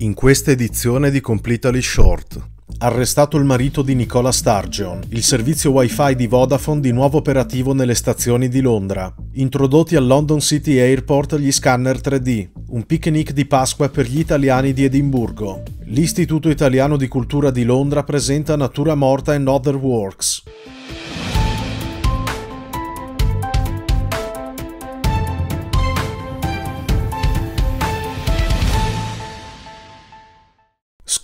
In questa edizione di Completely Short. Arrestato il marito di Nicola Sturgeon, il servizio wifi di Vodafone di nuovo operativo nelle stazioni di Londra. Introdotti al London City Airport gli scanner 3D. Un picnic di Pasqua per gli italiani di Edimburgo. L'Istituto Italiano di Cultura di Londra presenta Natura Morta and Other Works.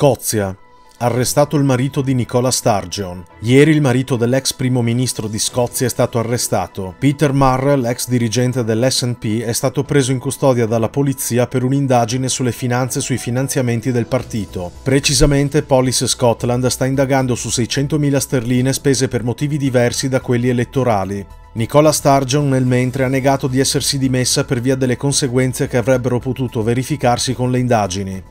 Scozia. Arrestato il marito di Nicola Sturgeon. Ieri il marito dell'ex primo ministro di Scozia è stato arrestato. Peter Murrell, ex dirigente dell'SNP, è stato preso in custodia dalla polizia per un'indagine sulle finanze e sui finanziamenti del partito. Precisamente Police Scotland sta indagando su 600.000 sterline spese per motivi diversi da quelli elettorali. Nicola Sturgeon nel mentre ha negato di essersi dimessa per via delle conseguenze che avrebbero potuto verificarsi con le indagini.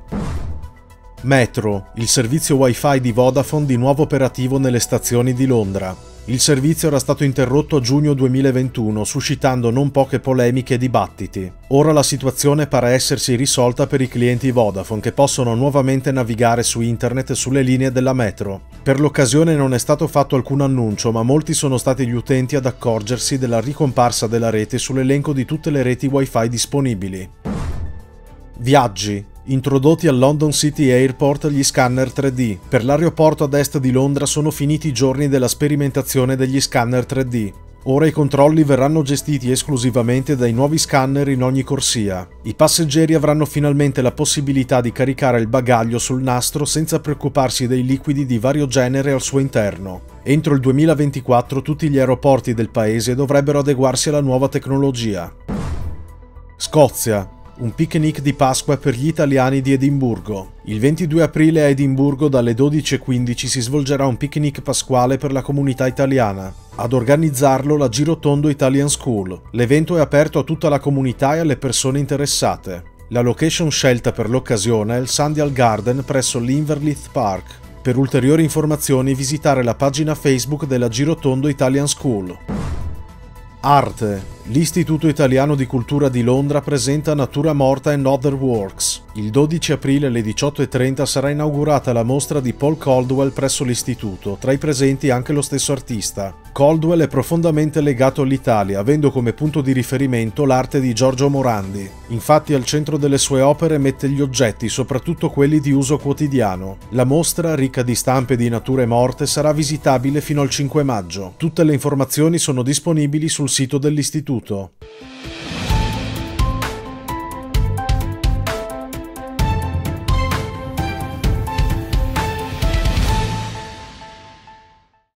Metro, il servizio wifi di Vodafone di nuovo operativo nelle stazioni di Londra. Il servizio era stato interrotto a giugno 2021, suscitando non poche polemiche e dibattiti. Ora la situazione pare essersi risolta per i clienti Vodafone che possono nuovamente navigare su internet sulle linee della metro. Per l'occasione non è stato fatto alcun annuncio, ma molti sono stati gli utenti ad accorgersi della ricomparsa della rete sull'elenco di tutte le reti wifi disponibili. Viaggi. Introdotti al London City Airport gli scanner 3D. Per l'aeroporto ad est di Londra sono finiti i giorni della sperimentazione degli scanner 3D. Ora i controlli verranno gestiti esclusivamente dai nuovi scanner in ogni corsia. I passeggeri avranno finalmente la possibilità di caricare il bagaglio sul nastro senza preoccuparsi dei liquidi di vario genere al suo interno. Entro il 2024 tutti gli aeroporti del paese dovrebbero adeguarsi alla nuova tecnologia. Scozia un picnic di Pasqua per gli italiani di Edimburgo. Il 22 aprile a Edimburgo dalle 12.15 si svolgerà un picnic pasquale per la comunità italiana. Ad organizzarlo la Girotondo Italian School. L'evento è aperto a tutta la comunità e alle persone interessate. La location scelta per l'occasione è il Sandial Garden presso l'Inverleith Park. Per ulteriori informazioni visitare la pagina Facebook della Girotondo Italian School. Arte. L'Istituto Italiano di Cultura di Londra presenta Natura Morta and Other Works. Il 12 aprile alle 18.30 sarà inaugurata la mostra di Paul Caldwell presso l'istituto, tra i presenti anche lo stesso artista. Caldwell è profondamente legato all'Italia, avendo come punto di riferimento l'arte di Giorgio Morandi. Infatti al centro delle sue opere mette gli oggetti, soprattutto quelli di uso quotidiano. La mostra, ricca di stampe di nature morte, sarà visitabile fino al 5 maggio. Tutte le informazioni sono disponibili sul sito dell'istituto. saluto.